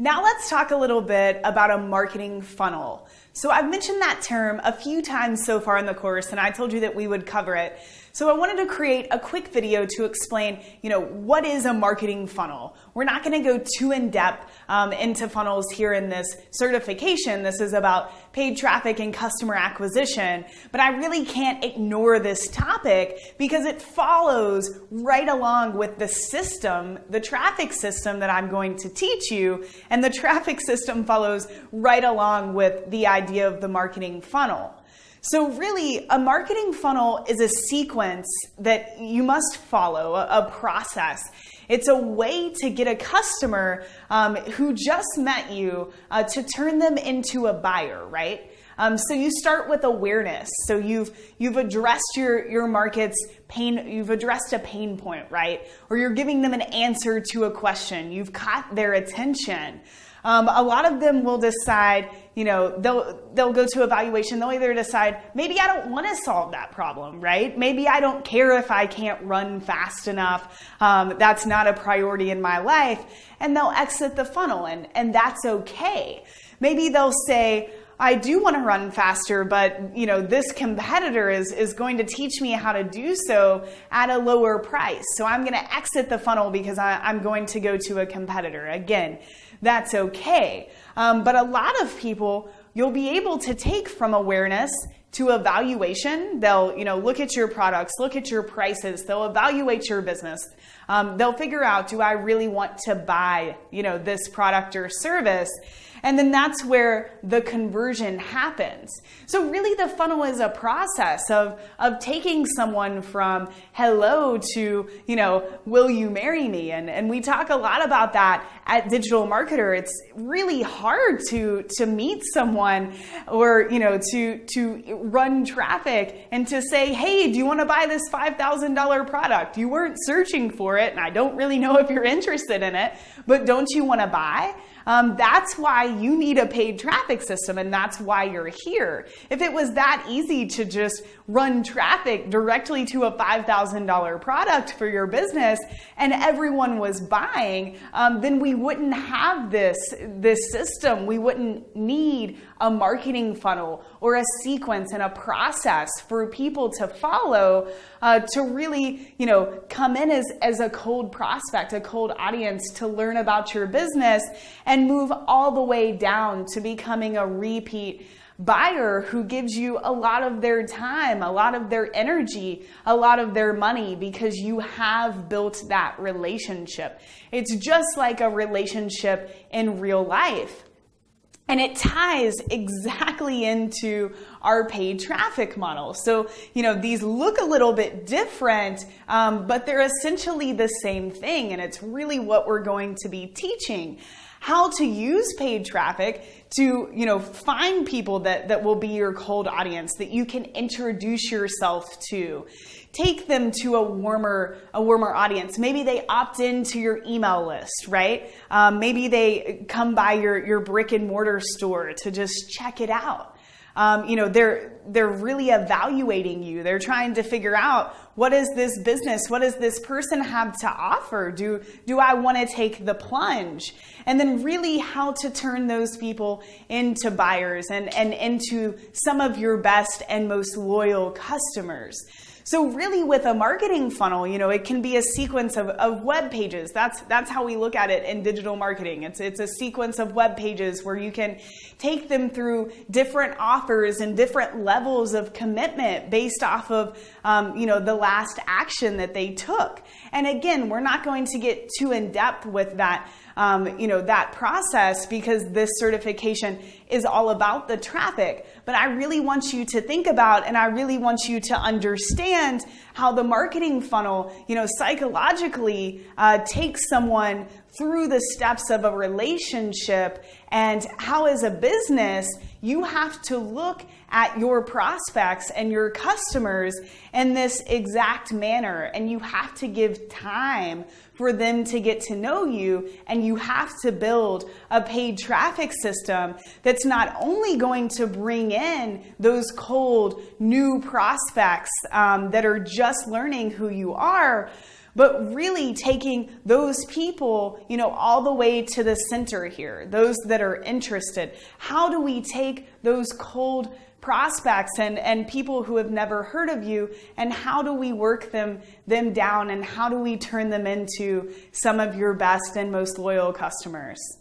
Now let's talk a little bit about a marketing funnel. So I've mentioned that term a few times so far in the course and I told you that we would cover it. So I wanted to create a quick video to explain, you know, what is a marketing funnel? We're not going to go too in depth um, into funnels here in this certification. This is about paid traffic and customer acquisition, but I really can't ignore this topic because it follows right along with the system, the traffic system that I'm going to teach you, and the traffic system follows right along with the of the marketing funnel. So, really, a marketing funnel is a sequence that you must follow, a, a process. It's a way to get a customer um, who just met you uh, to turn them into a buyer, right? Um, so you start with awareness. So you've you've addressed your your market's pain. You've addressed a pain point, right? Or you're giving them an answer to a question. You've caught their attention. Um, a lot of them will decide, you know, they'll they'll go to evaluation. They'll either decide maybe I don't want to solve that problem, right? Maybe I don't care if I can't run fast enough. Um, that's not a priority in my life, and they'll exit the funnel, and and that's okay. Maybe they'll say. I do want to run faster, but you know, this competitor is, is going to teach me how to do so at a lower price. So I'm going to exit the funnel because I, I'm going to go to a competitor. Again, that's okay. Um, but a lot of people, you'll be able to take from awareness to evaluation. They'll, you know, look at your products, look at your prices. They'll evaluate your business. Um, they'll figure out, do I really want to buy, you know, this product or service? And then that's where the conversion happens. So really the funnel is a process of, of taking someone from hello to, you know, will you marry me? And, and we talk a lot about that at Digital Marketer. It's really hard to, to meet someone or, you know, to, to run traffic and to say, hey, do you want to buy this $5,000 product? You weren't searching for it and I don't really know if you're interested in it, but don't you want to buy? Um, that's why you need a paid traffic system and that's why you're here. If it was that easy to just run traffic directly to a $5,000 product for your business and everyone was buying, um, then we wouldn't have this, this system. We wouldn't need a marketing funnel or a sequence and a process for people to follow uh, to really, you know, come in as, as a cold prospect, a cold audience to learn about your business and move all the way down to becoming a repeat buyer who gives you a lot of their time, a lot of their energy, a lot of their money because you have built that relationship. It's just like a relationship in real life. And it ties exactly into our paid traffic model. So, you know, these look a little bit different, um, but they're essentially the same thing. And it's really what we're going to be teaching how to use paid traffic to, you know, find people that, that will be your cold audience, that you can introduce yourself to. Take them to a warmer, a warmer audience. Maybe they opt into your email list, right? Um, maybe they come by your, your brick and mortar store to just check it out. Um, you know, they're they're really evaluating you. They're trying to figure out what is this business, what does this person have to offer? Do do I want to take the plunge? And then really how to turn those people into buyers and, and into some of your best and most loyal customers. So really with a marketing funnel, you know, it can be a sequence of, of web pages. That's, that's how we look at it in digital marketing. It's, it's a sequence of web pages where you can take them through different offers and different levels of commitment based off of, um, you know, the last action that they took. And again, we're not going to get too in depth with that um, you know, that process because this certification is all about the traffic. But I really want you to think about and I really want you to understand how the marketing funnel, you know, psychologically uh, takes someone through the steps of a relationship and how as a business you have to look at your prospects and your customers in this exact manner. And you have to give time for them to get to know you. And you have to build a paid traffic system that's not only going to bring in those cold new prospects um, that are just learning who you are but really taking those people, you know, all the way to the center here, those that are interested. How do we take those cold prospects and, and people who have never heard of you and how do we work them them down and how do we turn them into some of your best and most loyal customers